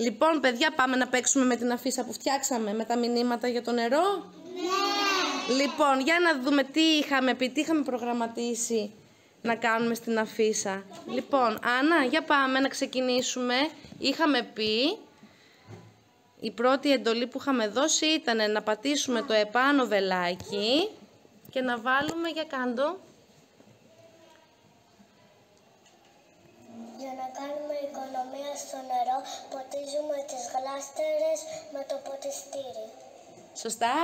Λοιπόν, παιδιά, πάμε να παίξουμε με την αφίσα που φτιάξαμε με τα μηνύματα για το νερό. Ναι. Λοιπόν, για να δούμε τι είχαμε πει, τι είχαμε προγραμματίσει να κάνουμε στην αφίσα. Λοιπόν, Άννα, για πάμε να ξεκινήσουμε. Είχαμε πει, η πρώτη εντολή που είχαμε δώσει ήταν να πατήσουμε το επάνω βελάκι και να βάλουμε για κάτω. Για να κάνουμε οικονομία στο νερό, ποτίζουμε τις γλάστερες με το ποτιστήρι. Σωστά;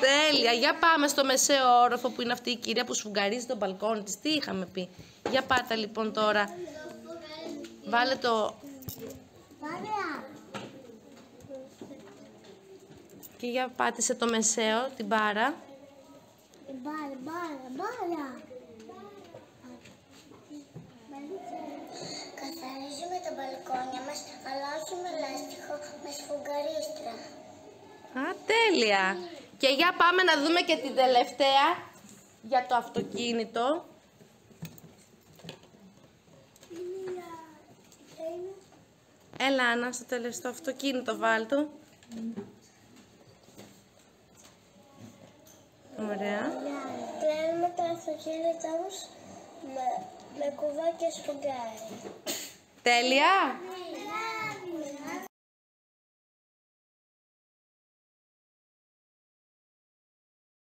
Τέλεια. Για πάμε στο μεσαίο όροφο που είναι αυτή η κυρία που σφουγγαρίζει το μπαλκόνι της. Τι είχαμε πει; Για πάτα λοιπόν τώρα. Βάλε το... Ωραία. Και για πάτησε το μεσαίο, την μπάρα. Μπάλα, μπάλα, μπάλα. Με σφουγγαρίστρα. Α, τέλεια. Και για πάμε να δούμε και την τελευταία για το αυτοκίνητο. Έλα, Άννα, στο τελευταίο αυτοκίνητο βάλτο. Ωραία. Πλένουμε τα αυτοκίνητα μας με, με κουβά και σφουγγάρι. Τέλεια.